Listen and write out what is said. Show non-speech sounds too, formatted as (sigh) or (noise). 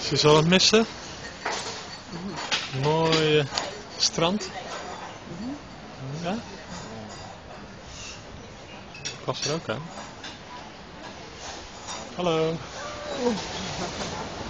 Ze je het missen? Mooi eh, strand. Ja? Pas er ook aan. Hallo. (laughs)